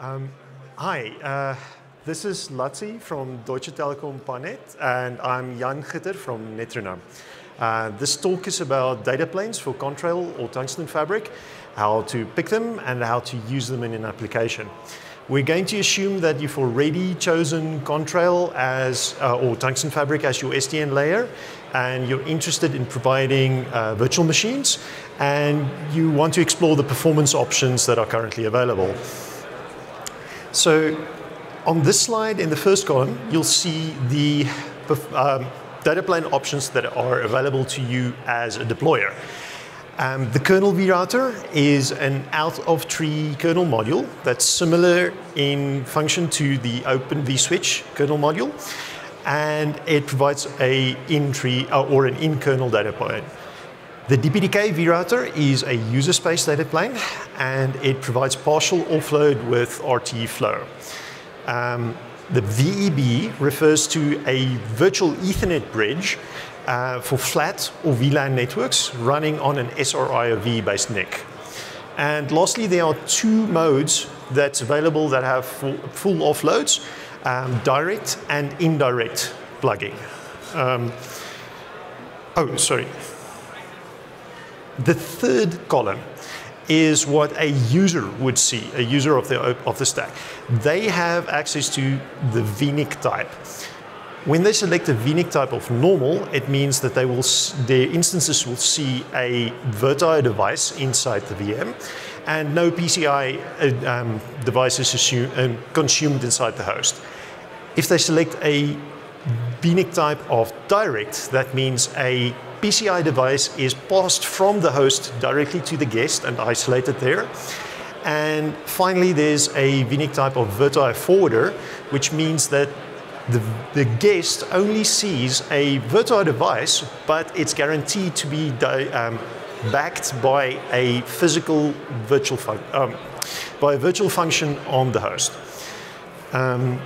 Um, hi, uh, this is Latsi from Deutsche Telekom Pan-Net, and I'm Jan Gutter from Netronome. Uh, this talk is about data planes for Contrail or Tungsten Fabric, how to pick them and how to use them in an application. We're going to assume that you've already chosen Contrail as, uh, or Tungsten Fabric as your SDN layer, and you're interested in providing uh, virtual machines, and you want to explore the performance options that are currently available. So on this slide in the first column, you'll see the um, data plane options that are available to you as a deployer. Um, the kernel vRouter is an out-of-tree kernel module that's similar in function to the Open vSwitch kernel module, and it provides a in-tree uh, or an in-kernel data plane. The DPDK vRouter is a user space data plane and it provides partial offload with RTE flow. Um, the VEB refers to a virtual Ethernet bridge uh, for flat or VLAN networks running on an SRIOV based NIC. And lastly, there are two modes that's available that have full, full offloads, um, direct and indirect plugging. Um, oh, sorry. The third column is what a user would see, a user of the, of the stack. They have access to the VNIC type. When they select a VNIC type of normal, it means that they will, their instances will see a VirtIO device inside the VM, and no PCI uh, um, device is assumed, um, consumed inside the host. If they select a VNIC type of direct, that means a PCI device is passed from the host directly to the guest and isolated there. And finally, there's a VNIC type of virtual forwarder, which means that the, the guest only sees a virtual device, but it's guaranteed to be um, backed by a physical virtual um, by a virtual function on the host. Um,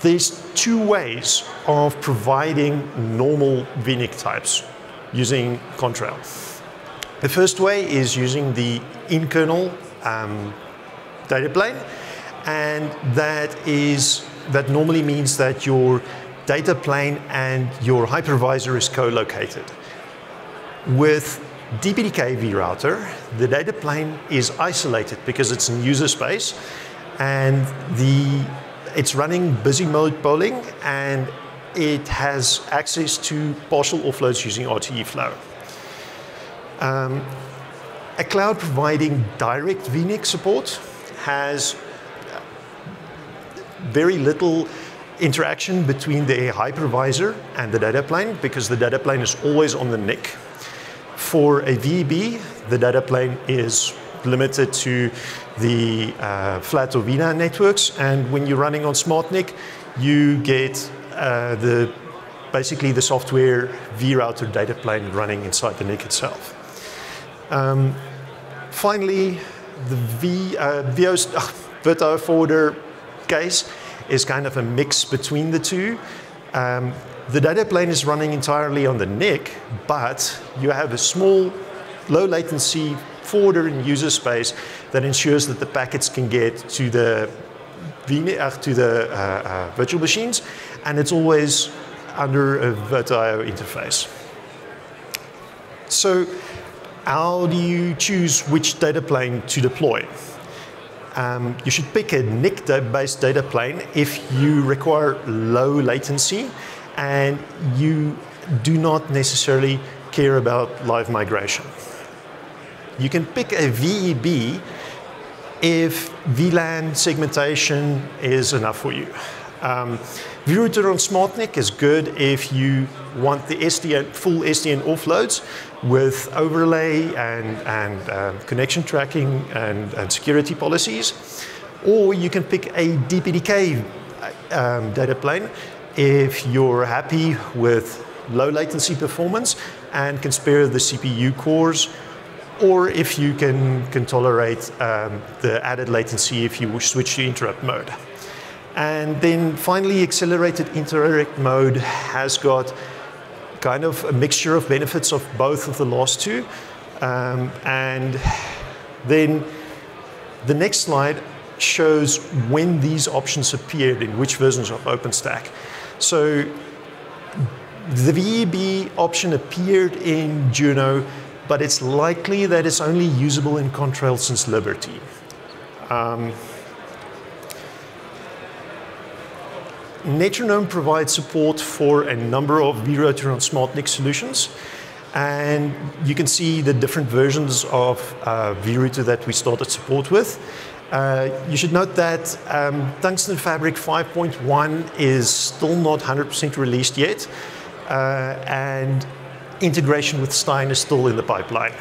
there's two ways of providing normal VNIC types using Contrail. The first way is using the in-kernel um, data plane, and that is that normally means that your data plane and your hypervisor is co-located. With DPDK vRouter, the data plane is isolated because it's in user space, and the it's running busy mode polling and it has access to partial offloads using RTE flow. Um, a cloud providing direct VNIC support has very little interaction between the hypervisor and the data plane because the data plane is always on the NIC. For a VEB, the data plane is limited to the uh, flat or VLAN networks. And when you're running on SmartNIC, you get uh, the basically the software vRouter data plane running inside the NIC itself. Um, finally, the v, uh, VOS, uh, forwarder case is kind of a mix between the two. Um, the data plane is running entirely on the NIC, but you have a small, low latency forwarder in user space that ensures that the packets can get to the to the uh, uh, virtual machines, and it's always under a VirtIO interface. So how do you choose which data plane to deploy? Um, you should pick a NIC-based data plane if you require low latency and you do not necessarily care about live migration. You can pick a VEB if VLAN segmentation is enough for you. Um, vRouter on SmartNIC is good if you want the SDN, full SDN offloads with overlay and, and um, connection tracking and, and, security policies. Or you can pick a DPDK um, data plane if you're happy with low latency performance and can spare the CPU cores or if you can, can tolerate um, the added latency if you switch to interrupt mode. And then finally, accelerated interrupt mode has got kind of a mixture of benefits of both of the last two. Um, and then The next slide shows when these options appeared in which versions of OpenStack. So the VEB option appeared in Juno, but it's likely that it's only usable in Contrail since Liberty. Um, Netronome provides support for a number of vRouter on SmartNIC solutions. And you can see the different versions of uh, that we started support with. Uh, you should note that um, Tungsten Fabric 5.1 is still not 100% released yet, uh, and integration with Stein is still in the pipeline.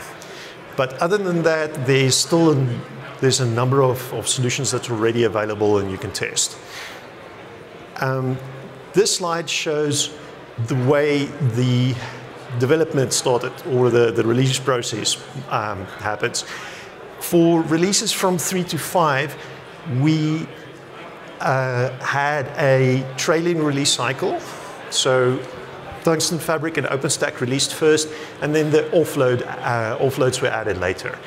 But other than that, there's still an, there's a number of, of solutions that's already available and you can test. Um, this slide shows the way the development started or the, the release process um, happens. For releases from 3 to 5, we uh, had a trailing release cycle. So Tungsten Fabric and OpenStack released first, and then the offload, uh, offloads were added later.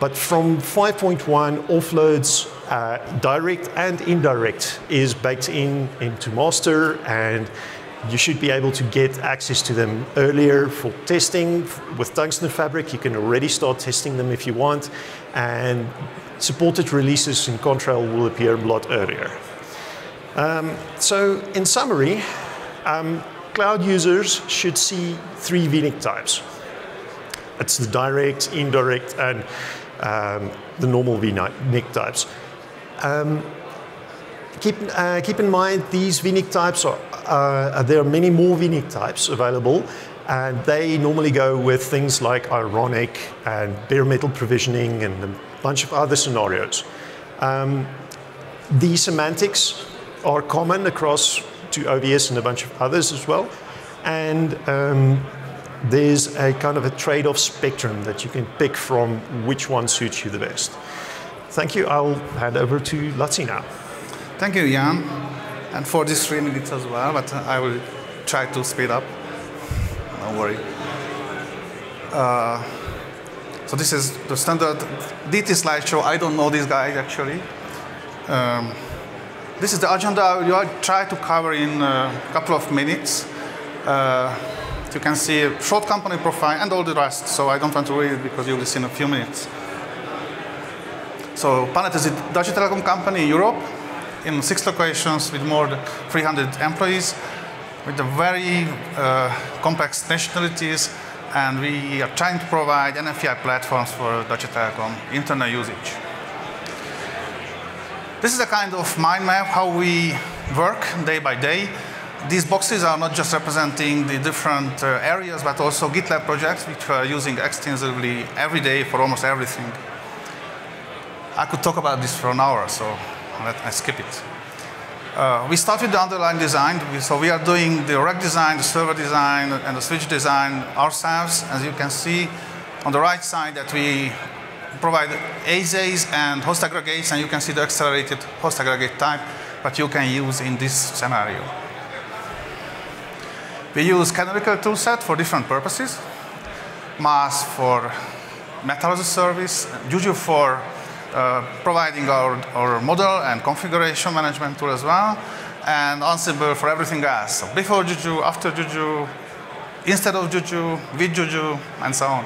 But from 5.1, offloads, uh, direct and indirect, is baked in into master, and you should be able to get access to them earlier for testing. With Tungsten Fabric, you can already start testing them if you want, and supported releases in Contrail will appear a lot earlier. Um, so in summary, um, cloud users should see three VNIC types. It's the direct, indirect, and um, the normal VNIC types. Um, keep, uh, keep in mind these VNIC types are, uh, there are many more VNIC types available and they normally go with things like ironic and bare metal provisioning and a bunch of other scenarios. Um, the semantics are common across to OVS and a bunch of others as well. And um, there's a kind of a trade-off spectrum that you can pick from which one suits you the best. Thank you. I'll hand over to Latsi now. Thank you, Jan, and for these three minutes as well, but I will try to speed up. Don't worry. Uh, so this is the standard DT slideshow. I don't know these guys actually. Um, this is the agenda you try to cover in a couple of minutes. Uh, you can see a short company profile and all the rest, so I don't want to read it because you will see in a few minutes. So Pan-Net is a Dutch telecom company in Europe in six locations with more than 300 employees with a very uh, complex nationalities and we are trying to provide NFI platforms for Deutsche Telekom internal usage. This is a kind of mind map how we work day by day. These boxes are not just representing the different uh, areas, but also GitLab projects, which we are using extensively every day for almost everything. I could talk about this for an hour, so let I skip it. Uh, we start with the underlying design. So we are doing the rack design, the server design, and the switch design ourselves. As you can see on the right side that we provide ASAs and host aggregates, and you can see the accelerated host aggregate type that you can use in this scenario. We use canonical toolset for different purposes. MAAS for Metal as a service, Juju for uh, providing our, our model and configuration management tool as well, and Ansible for everything else. So before Juju, after Juju, instead of Juju, with Juju, and so on.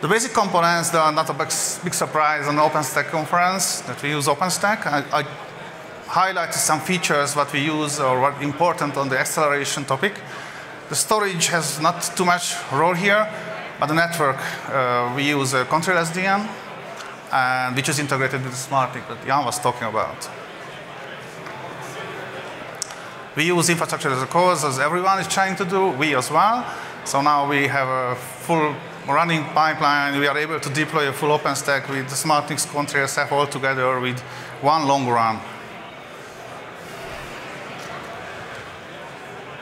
The basic components, are not a big, big surprise on OpenStack conference that we use OpenStack. I, I highlighted some features that we use or what important on the acceleration topic. The storage has not too much role here, but the network, uh, we use a Contrail SDN, and which is integrated with the SmartNIC that Jan was talking about. We use infrastructure as a code, as everyone is trying to do, we as well. So now we have a full running pipeline, we are able to deploy a full OpenStack with the SmartNICs Contrail SF all together with one long run.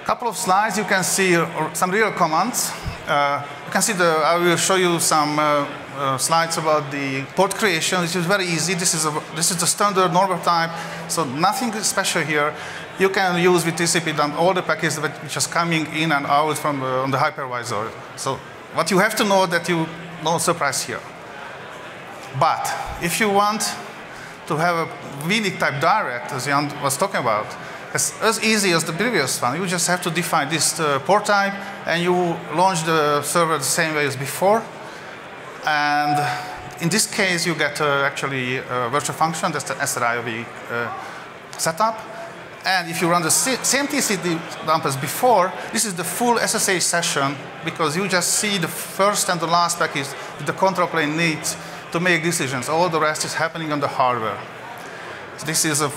couple of slides, you can see uh, some real commands. Uh, you can see the, I will show you some uh, uh, slides about the port creation, which is very easy. This is, a, this is the standard normal type, so nothing special here. You can use with TCP all the packets which is coming in and out from on the hypervisor. So what you have to know that you, no surprise here. But if you want to have a VNIC type direct, as Jan was talking about, it's as easy as the previous one. You just have to define this uh, port type and you launch the server the same way as before. And in this case, you get uh, actually a virtual function, that's the SRIOV uh, setup. And if you run the same TCP dump as before, this is the full SSH session because you just see the first and the last package the control plane needs to make decisions. All the rest is happening on the hardware. So this is a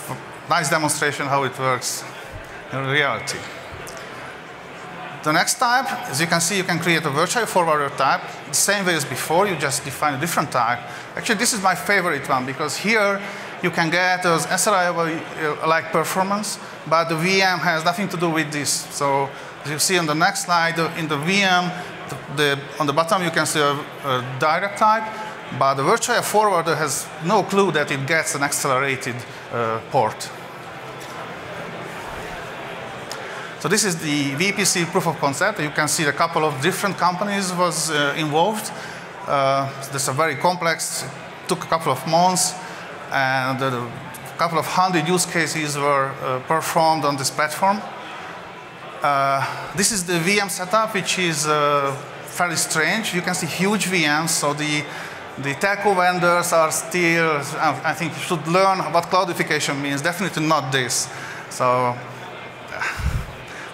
nice demonstration how it works in reality. The next type, as you can see, you can create a virtual forwarder type. The same way as before, you just define a different type. Actually, this is my favorite one because here you can get those SRI-like performance, but the VM has nothing to do with this. So as you see on the next slide, in the VM, the, on the bottom you can see a, a direct type, but the virtual forwarder has no clue that it gets an accelerated uh, port. So this is the vEPC proof of concept. You can see a couple of different companies was uh, involved. Uh, this is a very complex, took a couple of months, and a couple of hundred use cases were uh, performed on this platform. Uh, this is the VM setup, which is uh, fairly strange. You can see huge VMs, so the the telco vendors are still, I think should learn what cloudification means, definitely not this. So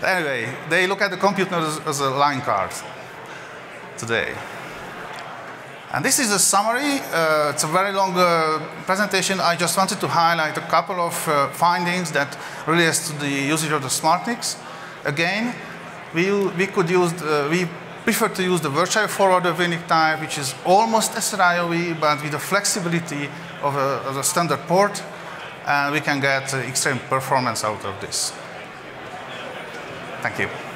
Anyway, they look at the computer as a line card today. And this is a summary. Uh, it's a very long uh, presentation. I just wanted to highlight a couple of uh, findings that relates to the usage of the SmartNICs. Again, we, we could use, the, we prefer to use the virtual forwarder VNIC type, which is almost SRIOV, but with the flexibility of a, of a standard port, and we can get extreme performance out of this. Thank you.